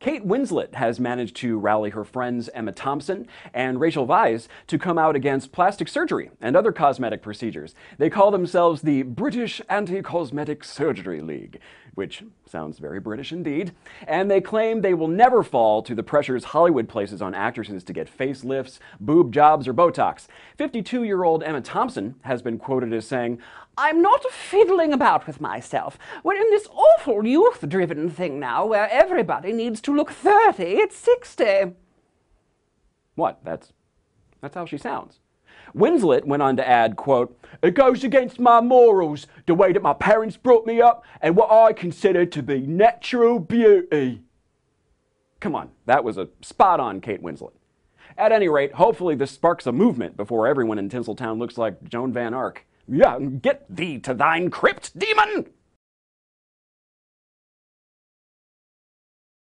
Kate Winslet has managed to rally her friends Emma Thompson and Rachel Weisz to come out against plastic surgery and other cosmetic procedures. They call themselves the British Anti-Cosmetic Surgery League, which sounds very British indeed. And they claim they will never fall to the pressures Hollywood places on actresses to get facelifts, boob jobs, or Botox. 52-year-old Emma Thompson has been quoted as saying, I'm not fiddling about with myself. We're in this awful youth driven thing now where everybody needs to look 30 at 60. What? That's, that's how she sounds. Winslet went on to add, quote, It goes against my morals, the way that my parents brought me up, and what I consider to be natural beauty. Come on, that was a spot on Kate Winslet. At any rate, hopefully this sparks a movement before everyone in Tinseltown looks like Joan Van Ark. Yeah, get thee to thine crypt, demon!